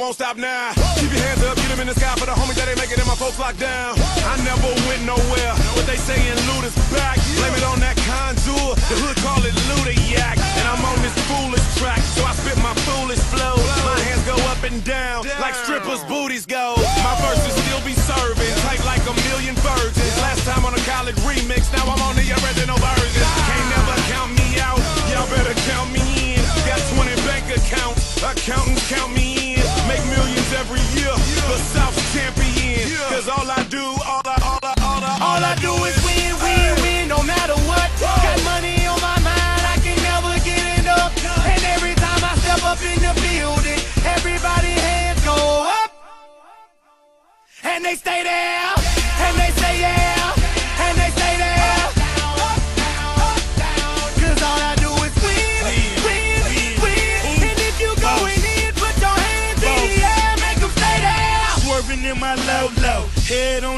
won't stop now. Keep your hands up, get them in the sky for the homies that ain't making it, my folks locked down. I never went nowhere, but they saying Luda's back. Blame it on that Conjure, the hood call it Luda Yak. And I'm on this foolish track, so I spit my foolish flow. My hands go up and down, like strippers' booties go. My verses still be serving, tight like a million virgins. Last time on a Khaled remix, now I'm on the original version. Can't never count me out, y'all better count me in. Got 20 bank accounts, accountants count me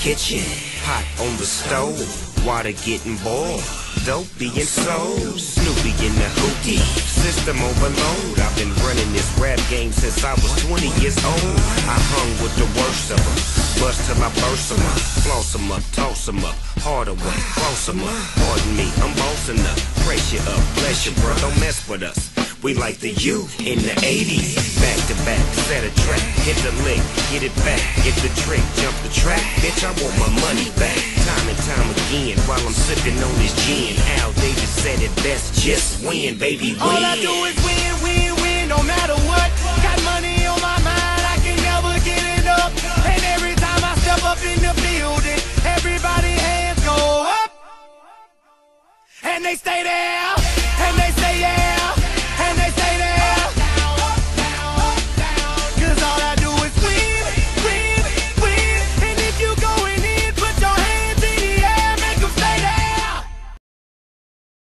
kitchen, hot on the stove, water getting boiled, dope being sold, Snoopy in the hootie, system overload. I've been running this rap game since I was 20 years old. I hung with the worst of them, bust till I burst them up, floss them up, toss them up, harder way, close them up. Pardon me, I'm bossing up, pressure up, bless you, bro, don't mess with us. We like the U in the 80s. Back to back, set a track, hit the lick, get it back, get the trick, jump the track. Bitch, I want my money back. Time and time again, while I'm sipping on this gin. Al Davis said it best, just win, baby, win. All I do is win,